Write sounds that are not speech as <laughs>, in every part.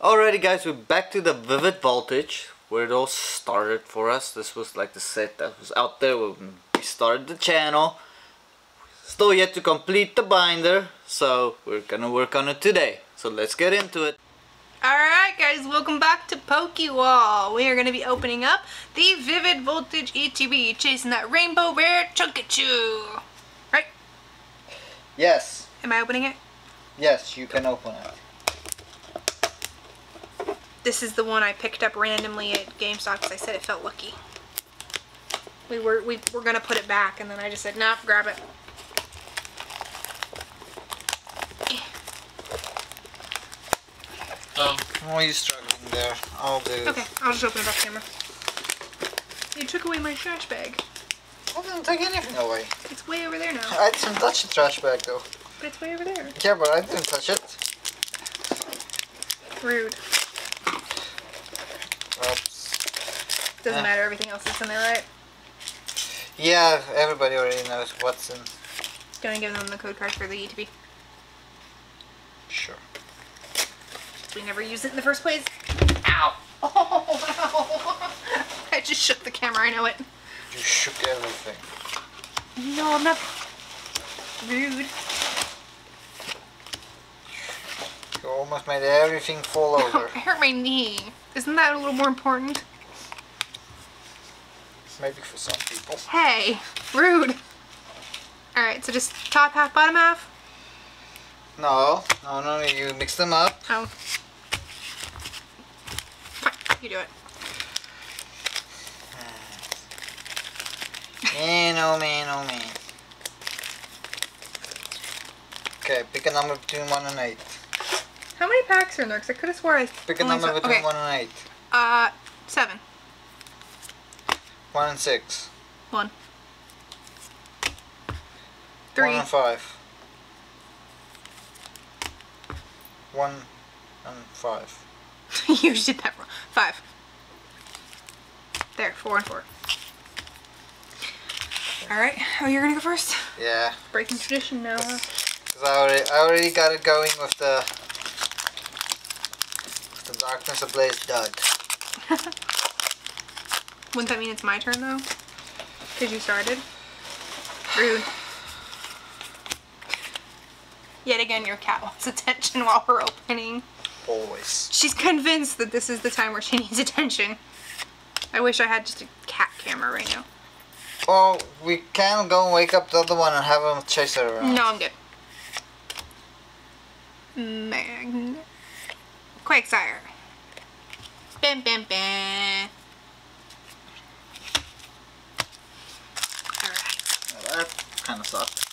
Alrighty guys, we're back to the Vivid Voltage where it all started for us. This was like the set that was out there when we started the channel. Still yet to complete the binder, so we're gonna work on it today. So let's get into it. Alright guys, welcome back to Pokewall. We are going to be opening up the Vivid Voltage ETB, chasing that Rainbow Rare Chunkachu. Right? Yes, Am I opening it? yes, you can open it. This is the one I picked up randomly at GameStop because I said it felt lucky. We were we were gonna put it back and then I just said, nah, grab it. Um, why are you struggling there? I'll do. Okay, I'll just open it off camera. You took away my trash bag. I didn't take anything away. It's way over there now. I didn't touch the trash bag though. But it's way over there. Yeah, but I didn't touch it. Rude. Oops. Doesn't Eh. matter, everything else is in there, right? Yeah, everybody already knows what's in. Gonna give them the code card for the ETB. Sure. We never used it in the first place. Ow! <laughs> Oh, <laughs> I just shook the camera, I know it. You shook everything. No, I'm not rude. You almost made everything fall <laughs> over. I hurt my knee. Isn't that a little more important? Maybe for some people. Hey, rude. Alright, so just top half, bottom half? No, no, no, you mix them up. Oh. Fine, you do it. Man, oh man, oh man. Okay, pick a number between 1 and 8. How many packs are in there? Because I could have sworn I Pick a number between okay. 1 and 8. Uh, 7. One and six. One. Three. One and five. One and five. <laughs> you did that wrong. Five. There, four and four. Alright, oh, you're gonna go first? Yeah. Breaking tradition now. Because I already, I already got it going with the, with the Darkness Ablaze Dud. <laughs> Wouldn't that mean it's my turn though? Because you started? Rude. Yet again, your cat wants <laughs> attention while we're opening. Always. She's convinced that this is the time where she <laughs> needs attention. I wish I had just a cat camera right now. Well, we can go and wake up the other one and have him chase her around. No, I'm good. Magn. Quagsire. Bam, bam, bam. Alright. That kind of sucked.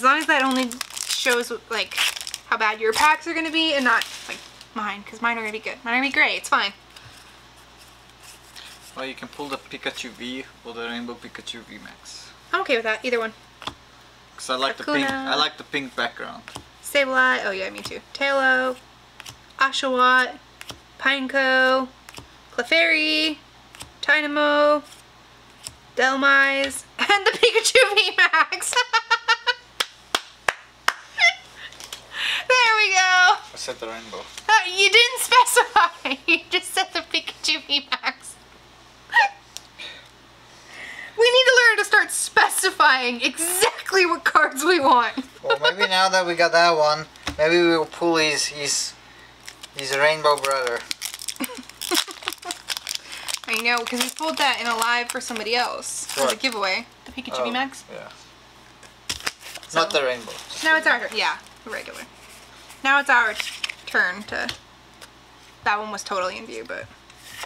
As long as that only shows, like, how bad your packs are gonna be and not, like, mine, because mine are gonna be good. Mine are gonna be great, it's fine. Well, you can pull the Pikachu V or the Rainbow Pikachu V Max. I'm okay with that, either one. Cause I like the pink. I like the pink background. Sableye, oh yeah, me too. Taillow, Oshawott, Pineco, Clefairy, Dynamo, Dhelmise <laughs> and the Pikachu V there <laughs> we go. I said the rainbow. Uh, you didn't specify. <laughs> You just said the Pikachu VMAX. we need to learn to start specifying exactly what cards we want. Well, maybe now that we got that one, maybe we'll pull his his his rainbow brother. <laughs> I know, because we pulled that in a live for somebody else as a giveaway. The Pikachu Oh, VMAX. Yeah. So- Not the rainbow. Now it's our. Yeah, the regular. Now it's our turn to. That one was totally in view, but.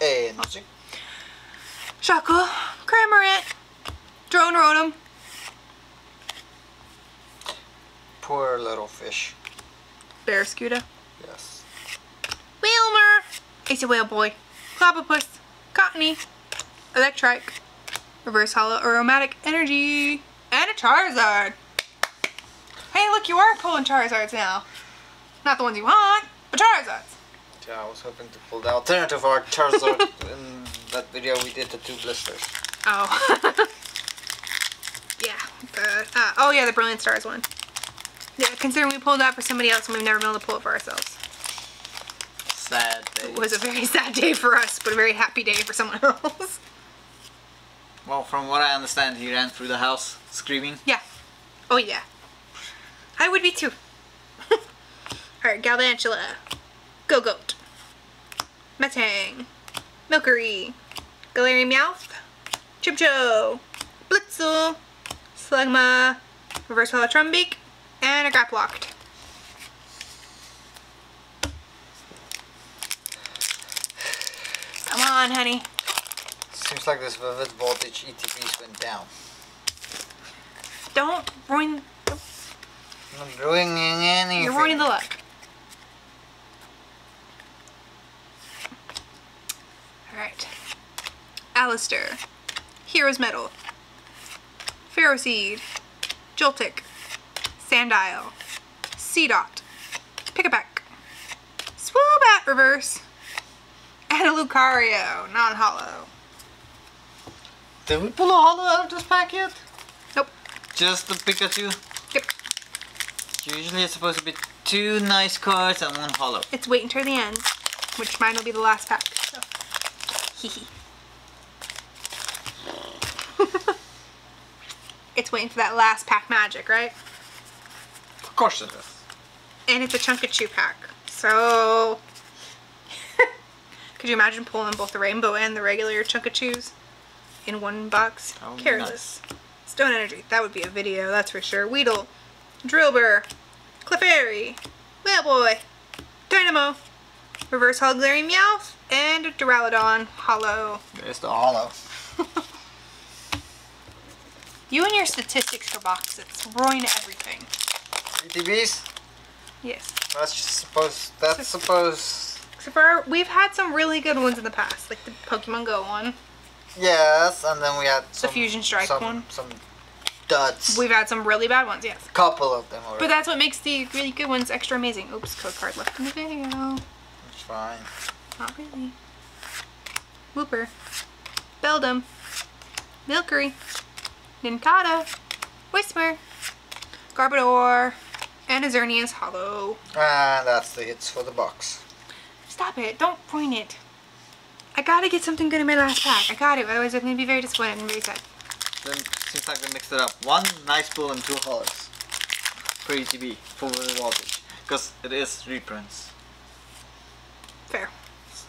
Energy. Shuckle, Cramorant, Drone Rotom, Poor little fish. Bear Barracuda, Yes. Wailmer, a Whale Boy, Clobbopus, Cottonee, Electrike, Reverse Holo Aromatic Energy, and a Charizard. Hey, look, you are pulling Charizards now. Not the ones you want, but Charizards. Yeah, I was hoping to pull the alternative art Charizard <laughs> in that video we did the two blisters. Oh. <laughs> yeah. The, uh, oh yeah, the Brilliant Stars one. Yeah, considering we pulled that for somebody else and we've never been able to pull it for ourselves. Sad day. It was a very <laughs> sad day for us, but a very happy day for someone else. Well, from what I understand, he ran through the house screaming. yeah. Oh yeah. I would be too. Alright, Galvantula. Gogoat. Metang. Milcery. Galarian Meowth. Chimecho. Blitzle. Slugma. Reverse Holo Trumbeak. And a Grapploct. Come on, honey. Seems like this vivid voltage ETBs went down. Don't ruin. I'm not doing anything. You're ruining the luck. Alright. Alistair. Hero's Medal. Ferroseed. Joltik. Sandile. Seedot. Pikipek. Swoobat reverse. And a Lucario, non-holo. Did we pull a holo out of this pack yet? Nope. Just the Pikachu? Yep. Usually it's supposed to be two nice cards and one holo. It's wait until the end, which mine will be the last pack. So. Hee <laughs> it's waiting for that last pack magic, right? Of course it is. And it's a Chunkachu pack. So. <laughs> Could you imagine pulling both the rainbow and the regular Chunkachus in one box? That would be Careless. Stone Energy. That would be a video, that's for sure. Weedle. Drillbur. Clefairy. Whaleboy. Dynamo. Reverse Hog Galarian Meowth. And a Duraludon Holo. There's the holo. <laughs> You and your statistics for boxes. Ruin everything. ETBs? Yes. That's just supposed. That's supposed. Except for we've had some really good ones in the past, like the Pokemon Go one. Yes, and then we had some, Fusion Strike some, one. Some duds. We've had some really bad ones, yes. A couple of them already. But that's what makes the really good ones extra amazing. Oops, code card left in the video. It's fine. Not really. Wooper. Beldum. Milcery. Nincada. Whismur. Garbodor. And a Xerneas Holo. Ah, that's the hits for the box. Stop it. Don't ruin it. I gotta get something good in my last pack. I got it. Otherwise I'm gonna be very disappointed and very sad. Then seems like they mixed it up. One nice pull and two holos. For ETB, for the voltage. Because it is reprints. Fair.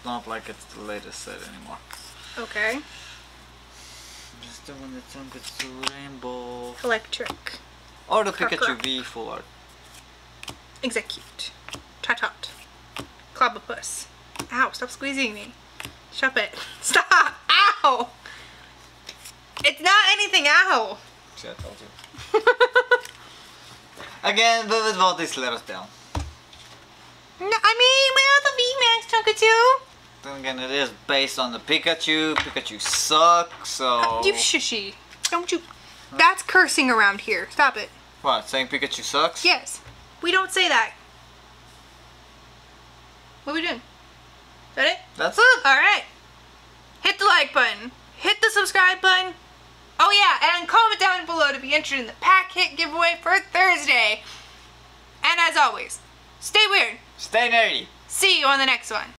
It's not like it's the latest set anymore. Okay. Just the one that's on the rainbow. Electric. Or the Pikachu. V full art. Execute. Tatot. Clobbopus. Ow, stop squeezing me. Shut it. <laughs> Stop! Ow! It's not anything, ow! See, I told you. <laughs> Again, Vivid Voltage let us down. No, I mean, without the V VMAX Chunkachu! Then again, it is based on the Pikachu. Pikachu sucks, so... You shushy. Don't you... That's cursing around here. Stop it. What, saying Pikachu sucks? Yes. We don't say that. What are we doing? Is that it? That's it. Alright. Hit the like button. Hit the subscribe button. Oh yeah, and comment down below to be entered in the pack hit giveaway for Thursday. And as always, stay weird. Stay nerdy. See you on the next one.